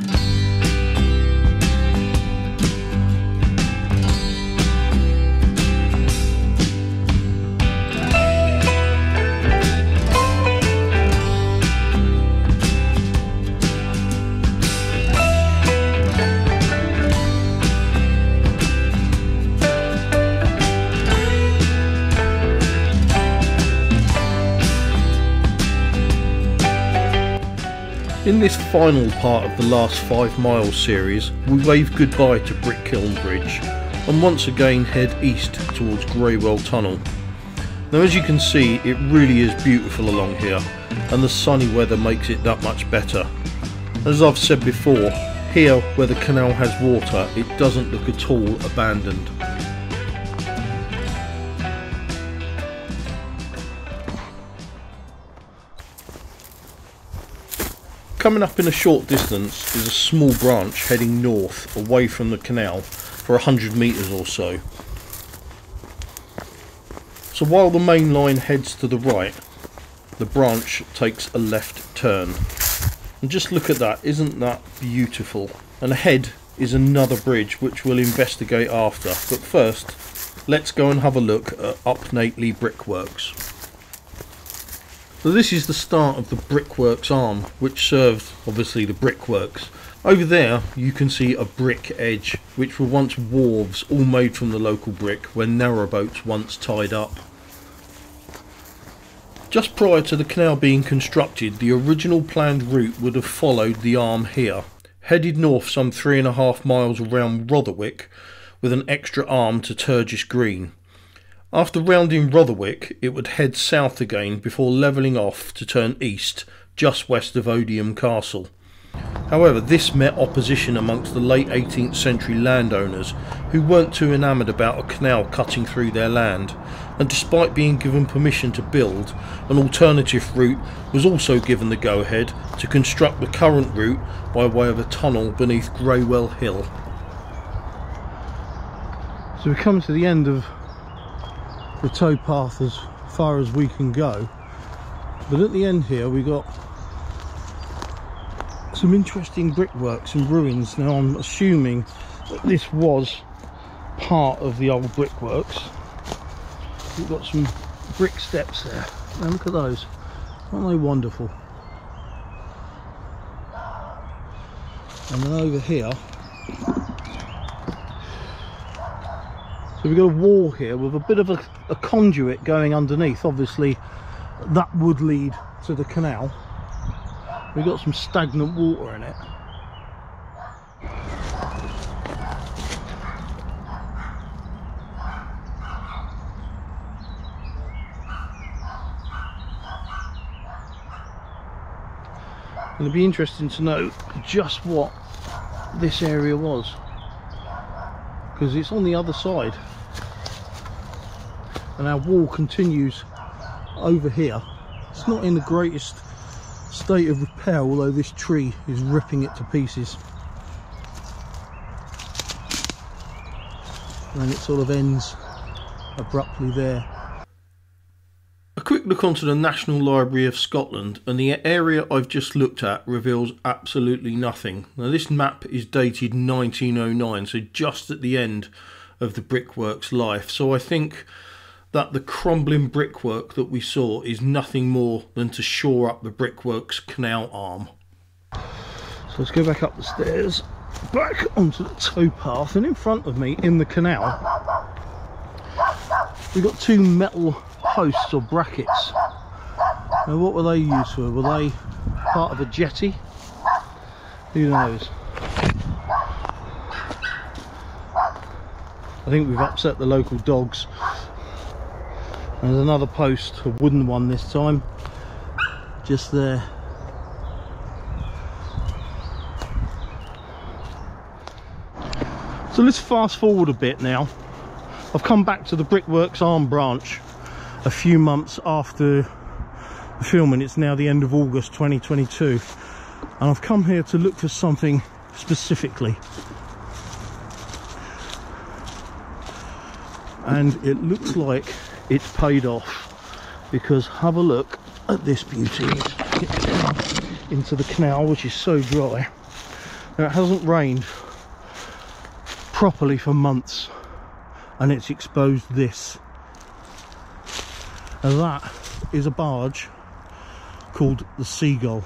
In final part of the last 5 miles series, we wave goodbye to Brick Kiln Bridge and once again head east towards Greywell Tunnel. Now as you can see it really is beautiful along here and the sunny weather makes it that much better. As I've said before, here where the canal has water it doesn't look at all abandoned. Coming up in a short distance is a small branch heading north away from the canal for 100 metres or so. So while the main line heads to the right, the branch takes a left turn. And just look at that, isn't that beautiful? And ahead is another bridge which we'll investigate after. But first, let's go and have a look at Up Nately Brickworks. So this is the start of the brickworks arm, which served obviously the brickworks. Over there you can see a brick edge, which were once wharves all made from the local brick when narrowboats once tied up. Just prior to the canal being constructed, the original planned route would have followed the arm here, headed north some three and a half miles around Rotherwick, with an extra arm to Turgis Green. After rounding Rotherwick, it would head south again before levelling off to turn east just west of Odiham Castle. However, this met opposition amongst the late 18th century landowners who weren't too enamoured about a canal cutting through their land, and despite being given permission to build, an alternative route was also given the go ahead to construct the current route by way of a tunnel beneath Greywell Hill. So we come to the end of the towpath as far as we can go. But at the end here we got some interesting brickworks and ruins. Now I'm assuming that this was part of the old brickworks. We've got some brick steps there. Now look at those. Aren't they wonderful? And then over here So we've got a wall here with a bit of a, a conduit going underneath. Obviously, that would lead to the canal. We've got some stagnant water in it. And it'd be interesting to know just what this area was because it's on the other side. And our wall continues over here. It's not in the greatest state of repair although this tree is ripping it to pieces. And it sort of ends abruptly there quick look onto the National Library of Scotland and the area I've just looked at reveals absolutely nothing. Now this map is dated 1909 so just at the end of the brickwork's life so I think that the crumbling brickwork that we saw is nothing more than to shore up the brickwork's canal arm. So let's go back up the stairs back onto the towpath and in front of me in the canal we've got two metal posts or brackets. Now what were they used for? Were they part of a jetty? Who knows? I think we've upset the local dogs. There's another post, a wooden one this time, just there. So let's fast forward a bit now. I've come back to the Brickworks Arm branch a few months after the filming. It's now the end of August 2022 and I've come here to look for something specifically. And it looks like it's paid off because have a look at this beauty into the canal which is so dry Now it hasn't rained properly for months and it's exposed this and that is a barge called the Seagull.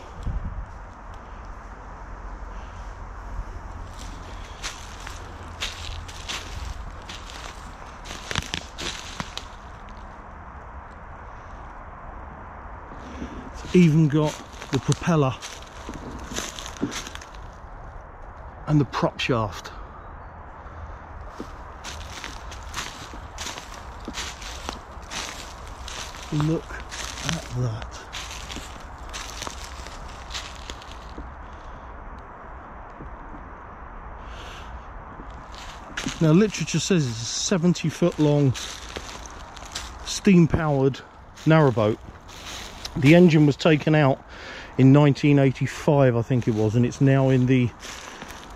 It's even got the propeller and the prop shaft look at that. Now literature says it's a 70 foot long steam powered narrowboat. The engine was taken out in 1985 I think it was and it's now in the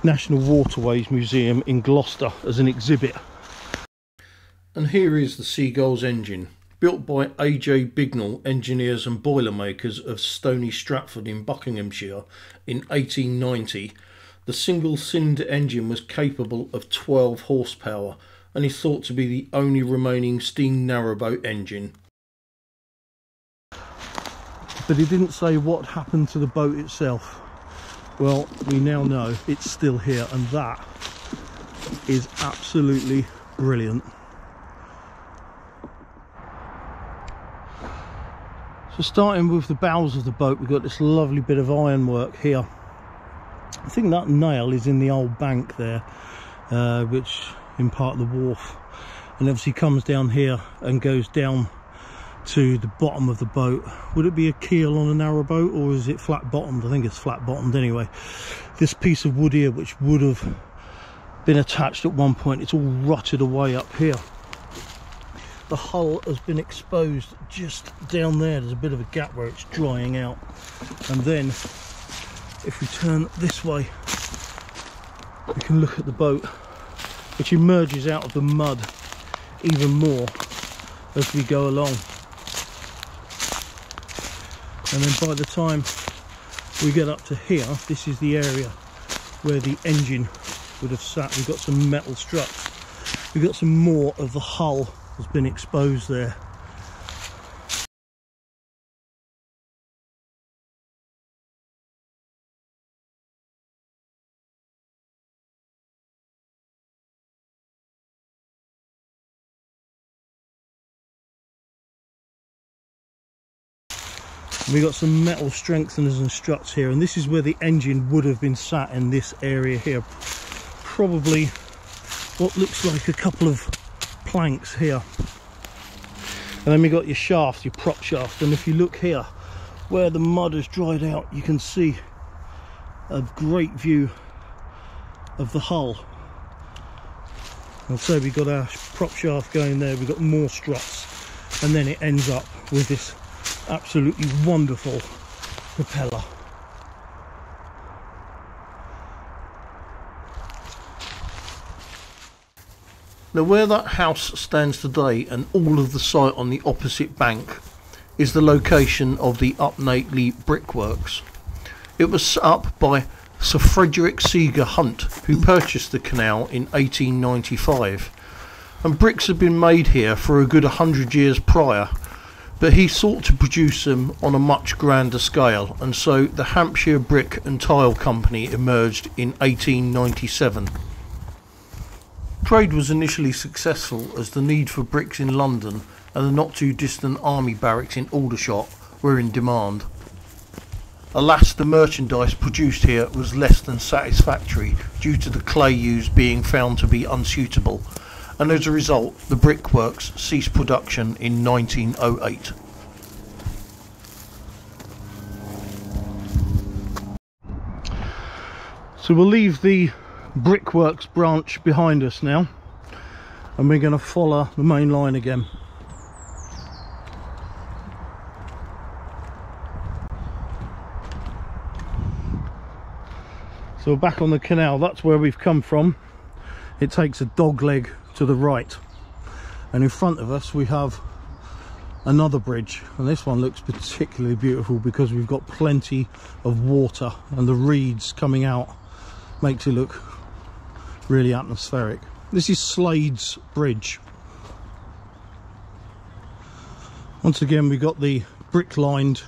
National Waterways Museum in Gloucester as an exhibit. And here is the Seagull's engine built by A.J. Bignell, engineers and boilermakers of Stony Stratford in Buckinghamshire in 1890, the single cylinder engine was capable of 12 horsepower and is thought to be the only remaining steam narrowboat engine. But he didn't say what happened to the boat itself. Well, we now know it's still here and that is absolutely brilliant. So starting with the bows of the boat, we've got this lovely bit of ironwork here. I think that nail is in the old bank there, uh, which in part of the wharf. And obviously comes down here and goes down to the bottom of the boat. Would it be a keel on a narrow boat or is it flat bottomed? I think it's flat bottomed anyway. This piece of wood here, which would have been attached at one point, it's all rotted away up here the hull has been exposed just down there. There's a bit of a gap where it's drying out. And then if we turn this way we can look at the boat which emerges out of the mud even more as we go along. And then by the time we get up to here this is the area where the engine would have sat. We've got some metal struts. We've got some more of the hull has been exposed there. we got some metal strengtheners and struts here and this is where the engine would have been sat in this area here probably what looks like a couple of planks here. And then we got your shaft your prop shaft. And if you look here where the mud has dried out you can see a great view of the hull. And so we got our prop shaft going there we've got more struts and then it ends up with this absolutely wonderful propeller Now where that house stands today and all of the site on the opposite bank is the location of the Up Nately Brickworks. It was set up by Sir Frederick Seager Hunt who purchased the canal in 1895 and bricks had been made here for a good 100 years prior but he sought to produce them on a much grander scale and so the Hampshire Brick and Tile Company emerged in 1897. Trade was initially successful as the need for bricks in London and the not too distant army barracks in Aldershot were in demand. Alas, the merchandise produced here was less than satisfactory due to the clay used being found to be unsuitable, and as a result, the brickworks ceased production in 1908. So we'll leave the brickworks branch behind us now and we're going to follow the main line again. So we're back on the canal that's where we've come from. It takes a dog leg to the right and in front of us we have another bridge and this one looks particularly beautiful because we've got plenty of water and the reeds coming out makes it look really atmospheric. This is Slade's Bridge. Once again we've got the brick lined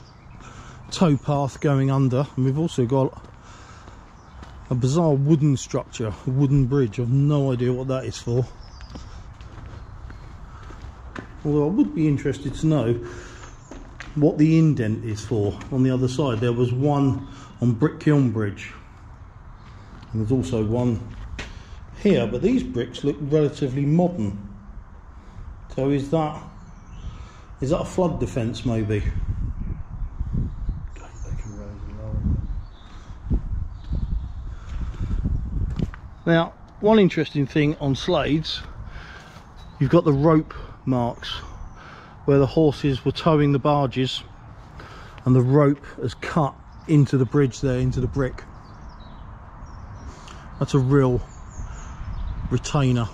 towpath going under and we've also got a bizarre wooden structure, a wooden bridge. I've no idea what that is for. Although I would be interested to know what the indent is for on the other side. There was one on Brick Kiln Bridge. And there's also one here, but these bricks look relatively modern. So is that is that a flood defence maybe? Now, one interesting thing on Slades, you've got the rope marks where the horses were towing the barges and the rope has cut into the bridge there, into the brick. That's a real retainer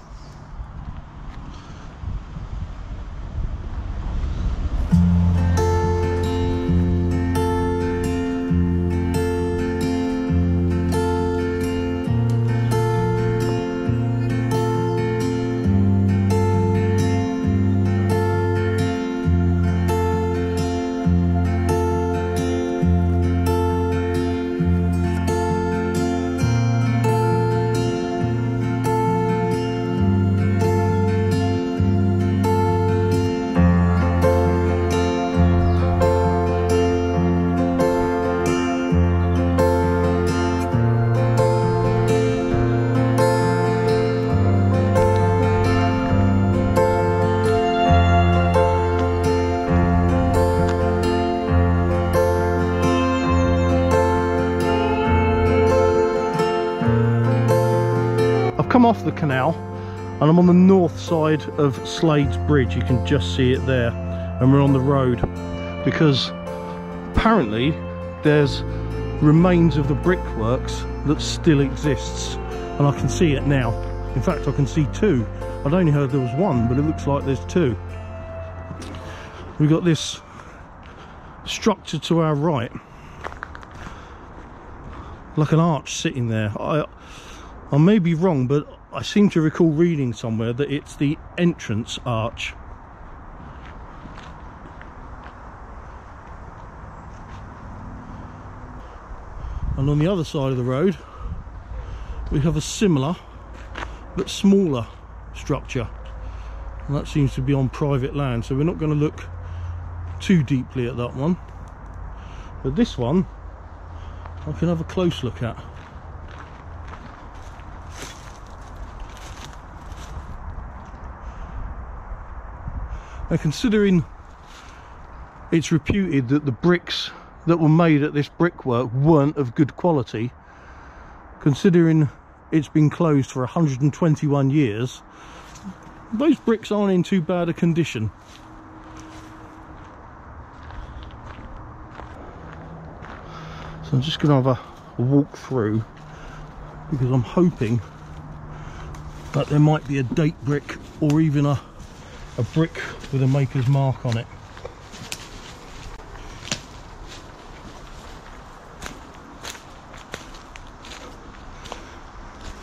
come off the canal and I'm on the north side of Slade's Bridge. You can just see it there. And we're on the road because apparently there's remains of the brickworks that still exists. And I can see it now. In fact, I can see two. I'd only heard there was one, but it looks like there's two. We've got this structure to our right. Like an arch sitting there. I, I may be wrong, but I seem to recall reading somewhere that it's the entrance arch. And on the other side of the road, we have a similar but smaller structure. And that seems to be on private land, so we're not going to look too deeply at that one. But this one, I can have a close look at. Considering it's reputed that the bricks that were made at this brickwork weren't of good quality, considering it's been closed for 121 years, those bricks aren't in too bad a condition. So I'm just going to have a walk through because I'm hoping that there might be a date brick or even a a brick with a maker's mark on it.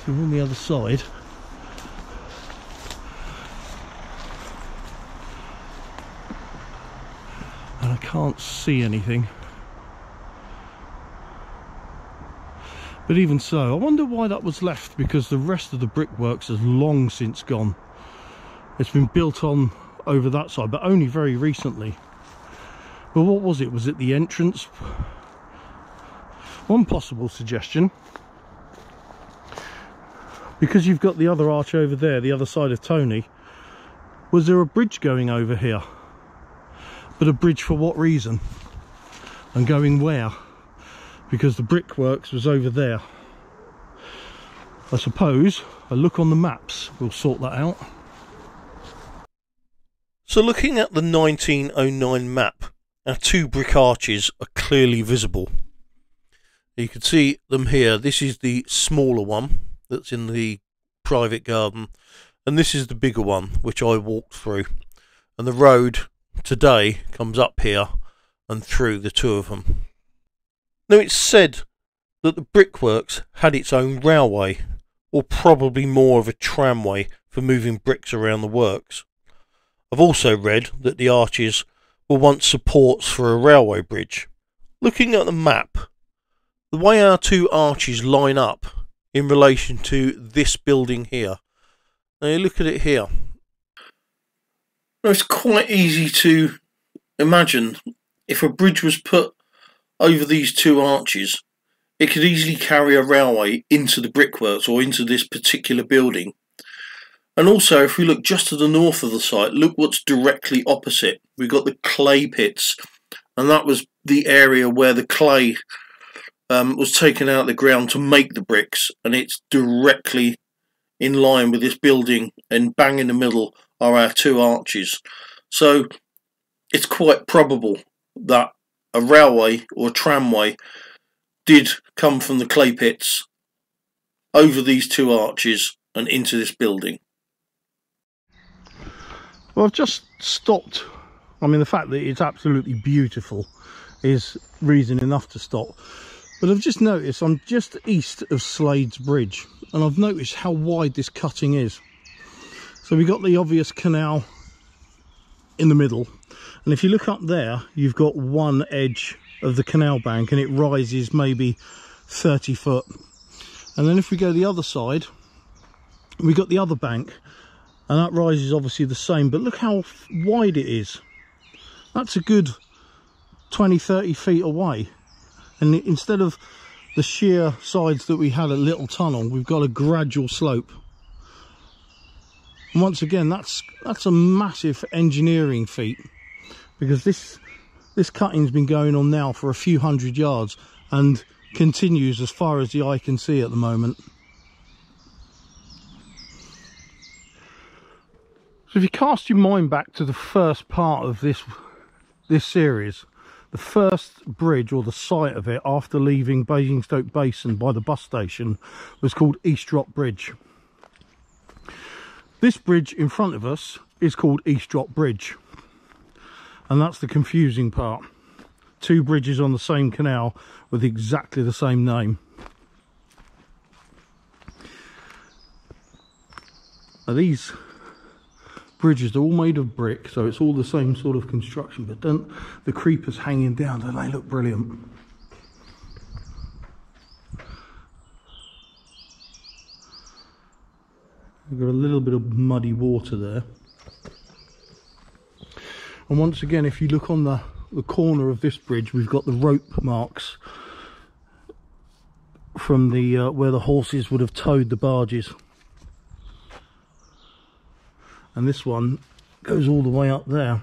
So on the other side. And I can't see anything. But even so I wonder why that was left because the rest of the brickworks has long since gone it's been built on over that side, but only very recently. But what was it? Was it the entrance? One possible suggestion, because you've got the other arch over there, the other side of Tony, was there a bridge going over here? But a bridge for what reason? And going where? Because the brickworks was over there. I suppose a look on the maps will sort that out. So looking at the 1909 map, our two brick arches are clearly visible. You can see them here. This is the smaller one that's in the private garden, and this is the bigger one which I walked through. And the road today comes up here and through the two of them. Now it's said that the brickworks had its own railway, or probably more of a tramway for moving bricks around the works. I've also read that the arches were once supports for a railway bridge. Looking at the map, the way our two arches line up in relation to this building here. Now you look at it here. Now it's quite easy to imagine if a bridge was put over these two arches, it could easily carry a railway into the brickworks or into this particular building. And also, if we look just to the north of the site, look what's directly opposite. We've got the clay pits, and that was the area where the clay um, was taken out of the ground to make the bricks, and it's directly in line with this building, and bang in the middle are our two arches. So it's quite probable that a railway or a tramway did come from the clay pits over these two arches and into this building. Well, I've just stopped. I mean, the fact that it's absolutely beautiful is reason enough to stop. But I've just noticed I'm just east of Slades Bridge and I've noticed how wide this cutting is. So we've got the obvious canal in the middle and if you look up there you've got one edge of the canal bank and it rises maybe 30 foot and then if we go the other side we've got the other bank and that rise is obviously the same but look how wide it is. That's a good 20 30 feet away. And instead of the sheer sides that we had at Little Tunnel we've got a gradual slope. And once again that's that's a massive engineering feat because this this cutting's been going on now for a few hundred yards and continues as far as the eye can see at the moment so if you cast your mind back to the first part of this this series the first bridge or the site of it after leaving Basingstoke Basin by the bus station was called Eastrop Bridge. This bridge in front of us is called Eastrop Bridge and that's the confusing part. Two bridges on the same canal with exactly the same name. Now these bridges are all made of brick so it's all the same sort of construction but don't the creepers hanging down don't they look brilliant? We've got a little bit of muddy water there. And once again if you look on the the corner of this bridge we've got the rope marks from the uh, where the horses would have towed the barges and this one goes all the way up there.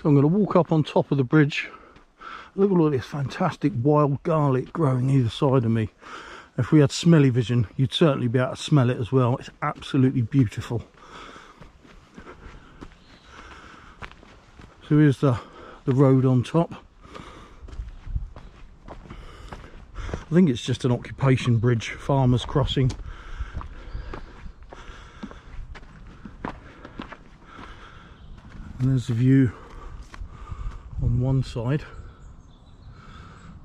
So I'm going to walk up on top of the bridge. Look at all this fantastic wild garlic growing either side of me. If we had smelly vision you'd certainly be able to smell it as well. It's absolutely beautiful. So here's the the road on top. I think it's just an occupation bridge farmers crossing and there's the view on one side.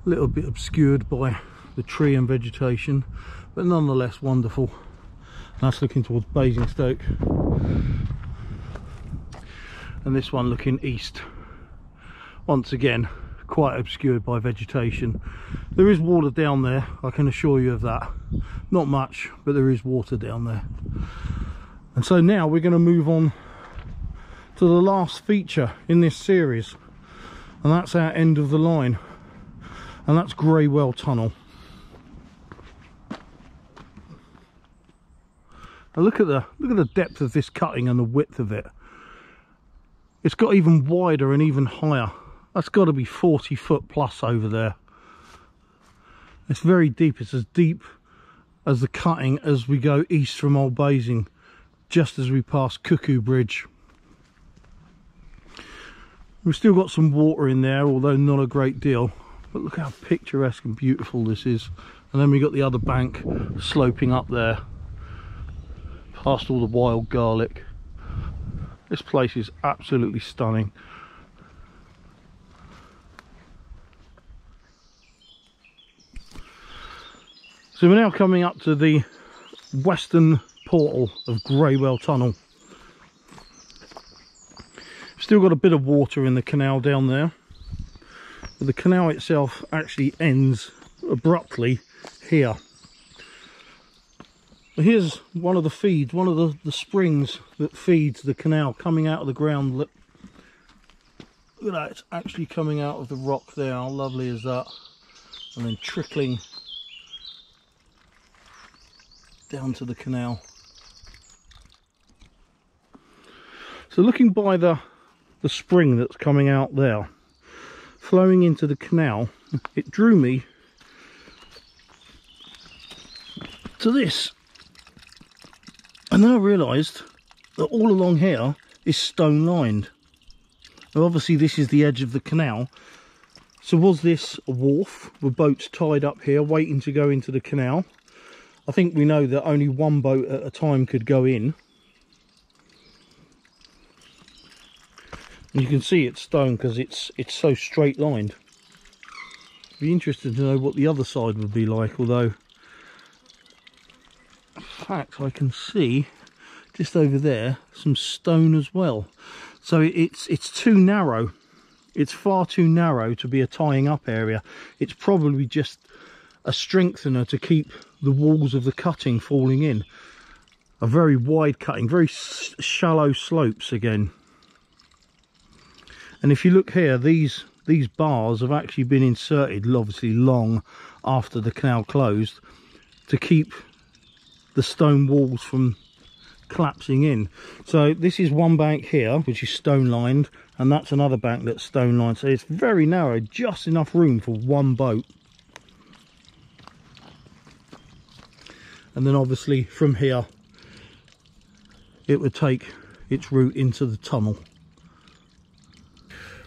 A little bit obscured by the tree and vegetation but nonetheless wonderful. That's looking towards Basingstoke. And this one looking east. Once again quite obscured by vegetation. There is water down there I can assure you of that. Not much but there is water down there. And so now we're going to move on to the last feature in this series and that's our end of the line and that's Greywell Tunnel. Now look at the look at the depth of this cutting and the width of it. It's got even wider and even higher. That's got to be 40 foot plus over there. It's very deep it's as deep as the cutting as we go east from Old Basing just as we pass Cuckoo Bridge We've still got some water in there, although not a great deal. But look how picturesque and beautiful this is. And then we got the other bank sloping up there, past all the wild garlic. This place is absolutely stunning. So we're now coming up to the western portal of Greywell Tunnel. Still got a bit of water in the canal down there. But the canal itself actually ends abruptly here. Here's one of the feeds, one of the, the springs that feeds the canal coming out of the ground. Look, look at that, it's actually coming out of the rock there. How lovely is that? And then trickling down to the canal. So looking by the, the spring that's coming out there, flowing into the canal, it drew me to this. And then I realised that all along here is stone lined. Now obviously this is the edge of the canal. So was this a wharf with boats tied up here waiting to go into the canal? I think we know that only one boat at a time could go in. You can see it's stone because it's it's so straight lined. Be interested to know what the other side would be like, although in fact I can see just over there some stone as well. So it's it's too narrow. It's far too narrow to be a tying up area. It's probably just a strengthener to keep the walls of the cutting falling in. A very wide cutting, very shallow slopes again. And if you look here, these these bars have actually been inserted, obviously long after the canal closed, to keep the stone walls from collapsing in. So this is one bank here, which is stone lined, and that's another bank that's stone lined. So it's very narrow, just enough room for one boat. and then obviously from here it would take its route into the tunnel.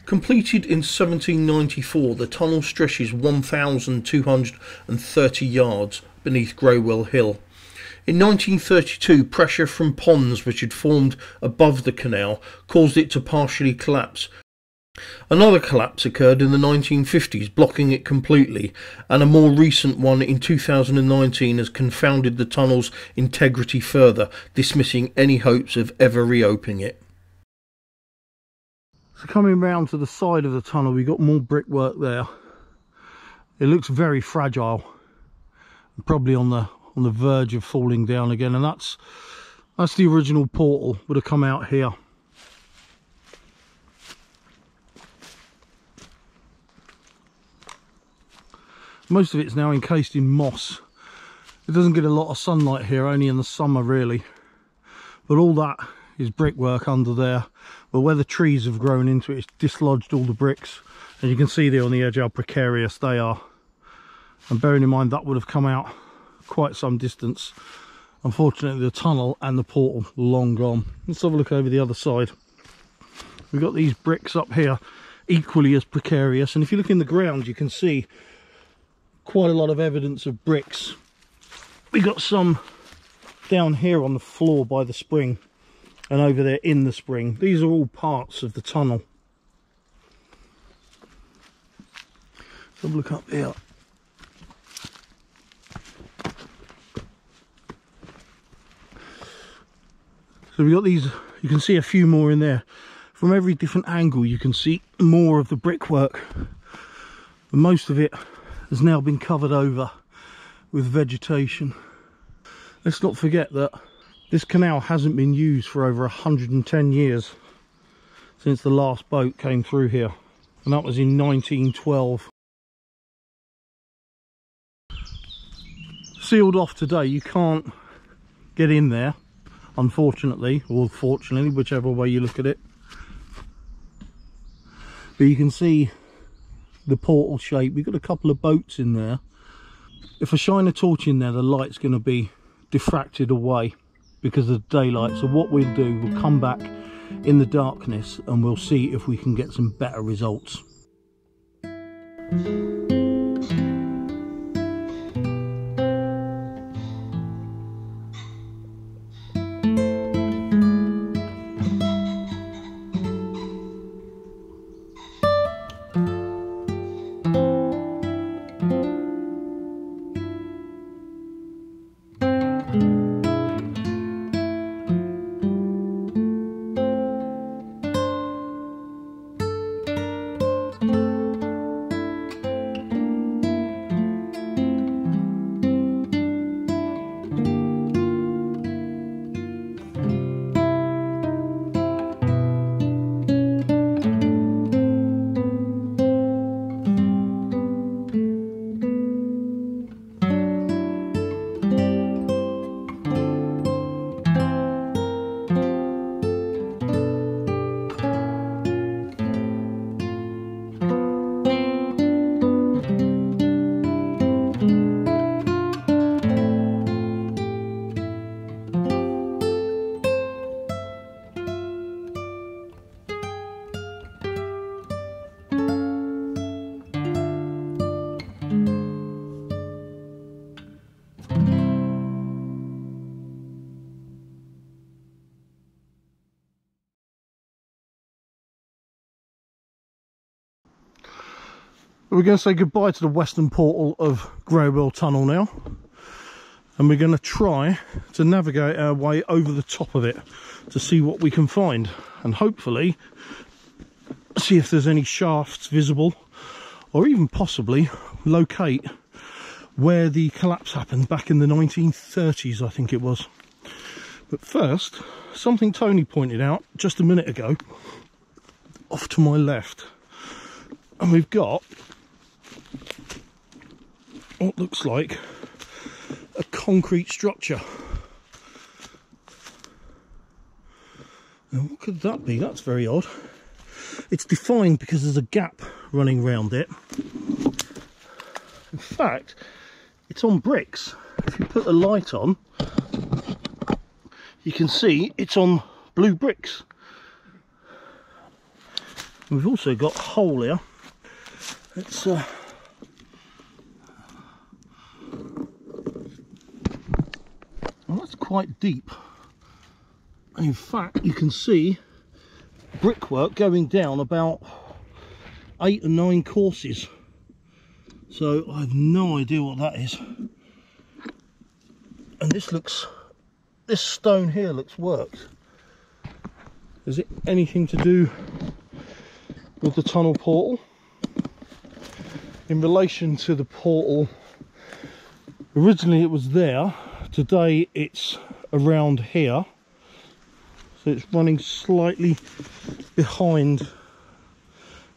Completed in 1794, the tunnel stretches 1,230 yards beneath Greywell Hill. In 1932, pressure from ponds which had formed above the canal caused it to partially collapse, Another collapse occurred in the 1950s, blocking it completely, and a more recent one in 2019 has confounded the tunnel's integrity further, dismissing any hopes of ever reopening it. So coming round to the side of the tunnel, we've got more brickwork there. It looks very fragile, probably on the on the verge of falling down again, and that's that's the original portal would have come out here. most of it's now encased in moss it doesn't get a lot of sunlight here only in the summer really but all that is brickwork under there. But where the trees have grown into it it's dislodged all the bricks. And you can see there on the edge how precarious they are. And bearing in mind that would have come out quite some distance. Unfortunately the tunnel and the portal long gone. Let's have a look over the other side. We've got these bricks up here equally as precarious. And if you look in the ground you can see quite a lot of evidence of bricks. We got some down here on the floor by the spring and over there in the spring. These are all parts of the tunnel. A look up here. So we've got these, you can see a few more in there. From every different angle you can see more of the brickwork. But most of it has now been covered over with vegetation. Let's not forget that this canal hasn't been used for over 110 years since the last boat came through here and that was in 1912. Sealed off today, you can't get in there unfortunately or fortunately whichever way you look at it but you can see the portal shape. We've got a couple of boats in there. If I shine a torch in there, the light's going to be diffracted away because of the daylight. So what we'll do, we'll come back in the darkness and we'll see if we can get some better results. We're going to say goodbye to the western portal of Greywell Tunnel now. And we're going to try to navigate our way over the top of it to see what we can find. And hopefully see if there's any shafts visible or even possibly locate where the collapse happened back in the 1930s, I think it was. But first, something Tony pointed out just a minute ago, off to my left. And we've got what looks like a concrete structure. Now, what could that be? That's very odd. It's defined because there's a gap running around it. In fact, it's on bricks. If you put the light on, you can see it's on blue bricks. We've also got a hole here. It's uh, well, that's quite deep. In fact, you can see brickwork going down about eight or nine courses. So I have no idea what that is. And this looks, this stone here looks worked. Is it anything to do with the tunnel portal? In relation to the portal, originally it was there, today it's around here. So it's running slightly behind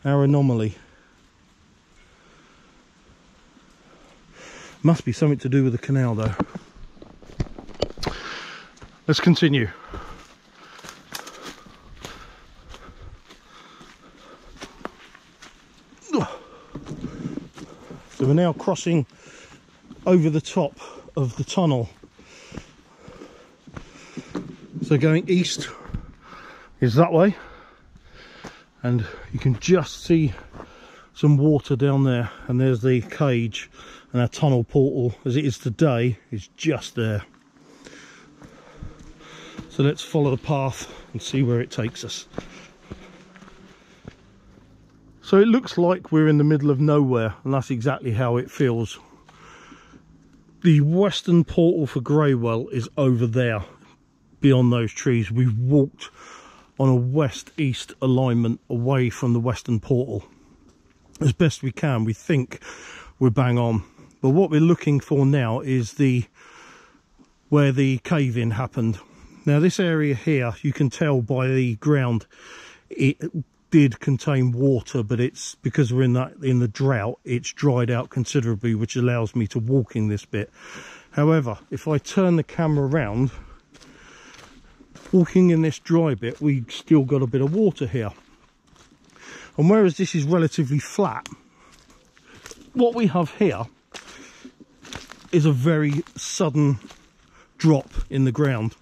our anomaly. Must be something to do with the canal though. Let's continue. So we're now crossing over the top of the tunnel. So going east is that way. And you can just see some water down there. And there's the cage and our tunnel portal. As it is today is just there. So let's follow the path and see where it takes us. So it looks like we're in the middle of nowhere and that's exactly how it feels. The western portal for Greywell is over there beyond those trees we've walked on a west-east alignment away from the western portal. As best we can we think we're bang on. But what we're looking for now is the where the cave-in happened. Now this area here you can tell by the ground it did contain water but it's because we're in that in the drought it's dried out considerably which allows me to walk in this bit. However if i turn the camera around walking in this dry bit we still got a bit of water here. And whereas this is relatively flat what we have here is a very sudden drop in the ground.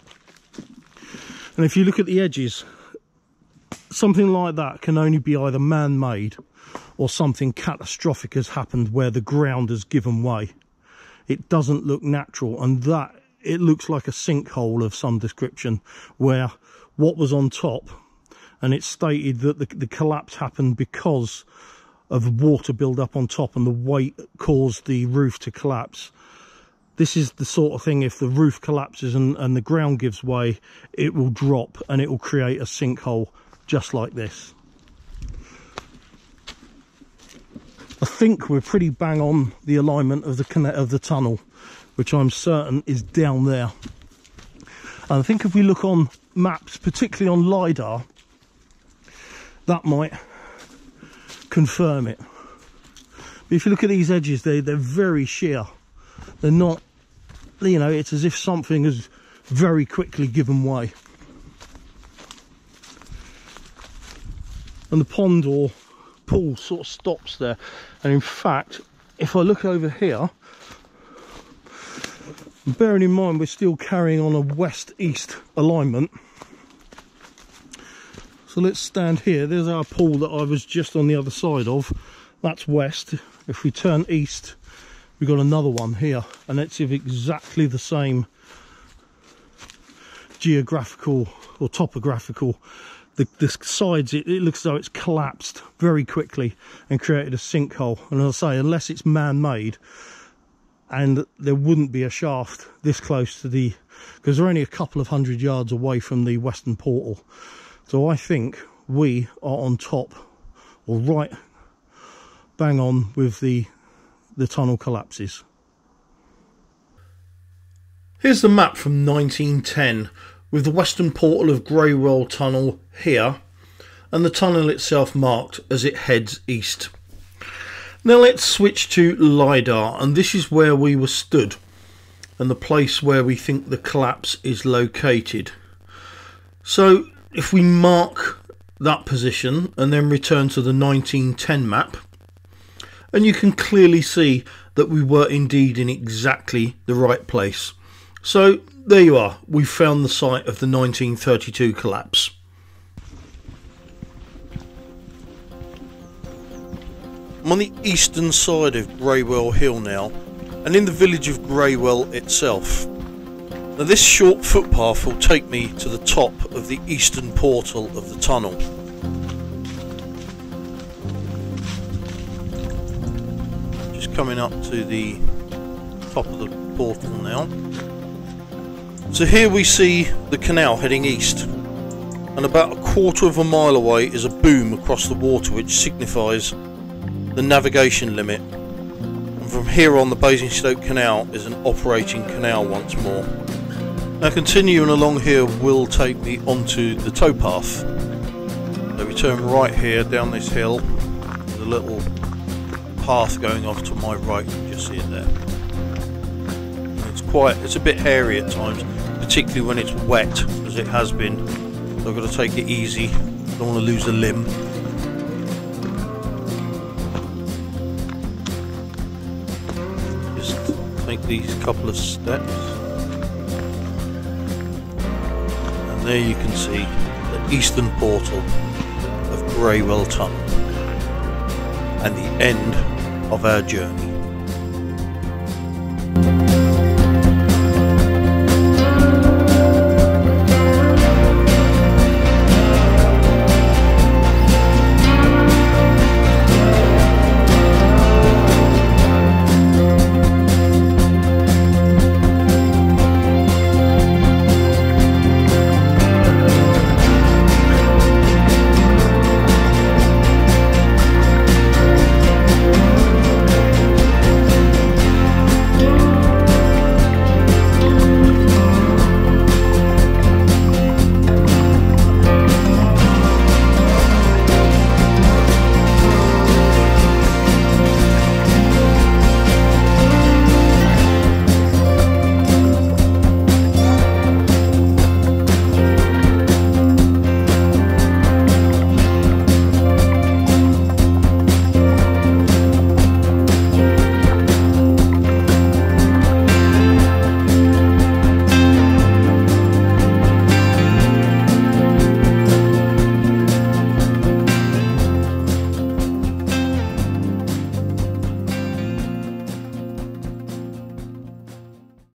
And if you look at the edges something like that can only be either man-made or something catastrophic has happened where the ground has given way. It doesn't look natural and that it looks like a sinkhole of some description where what was on top and it's stated that the, the collapse happened because of water build up on top and the weight caused the roof to collapse. This is the sort of thing if the roof collapses and, and the ground gives way it will drop and it will create a sinkhole just like this. I think we're pretty bang on the alignment of the of the tunnel which I'm certain is down there. And I think if we look on maps, particularly on LiDAR, that might confirm it. But if you look at these edges, they, they're very sheer. They're not, you know, it's as if something has very quickly given way. And the pond or pool sort of stops there. And in fact, if I look over here, bearing in mind we're still carrying on a west-east alignment so let's stand here. There's our pool that I was just on the other side of. That's west. If we turn east we've got another one here and it's of exactly the same geographical or topographical. The, the sides, it, it looks as though it's collapsed very quickly and created a sinkhole. And as I say, unless it's man-made, and there wouldn't be a shaft this close to the, because they're only a couple of hundred yards away from the western portal. So I think we are on top, or right bang on with the the tunnel collapses. Here's the map from 1910 with the western portal of Greywell Tunnel here and the tunnel itself marked as it heads east. Now let's switch to LiDAR and this is where we were stood and the place where we think the collapse is located. So if we mark that position and then return to the 1910 map and you can clearly see that we were indeed in exactly the right place. So there you are, we've found the site of the 1932 collapse. I'm on the eastern side of Greywell Hill now, and in the village of Greywell itself. Now this short footpath will take me to the top of the eastern portal of the tunnel. Just coming up to the top of the portal now. So here we see the canal heading east and about a quarter of a mile away is a boom across the water which signifies the navigation limit and from here on the Basingstoke Canal is an operating canal once more. Now continuing along here will take me onto the towpath. So we turn right here down this hill a little path going off to my right, you just see it there. It's quite, it's a bit hairy at times, particularly when it's wet, as it has been. So I've got to take it easy, I don't want to lose a limb. These couple of steps. And there you can see the eastern portal of Greywell Tunnel and the end of our journey.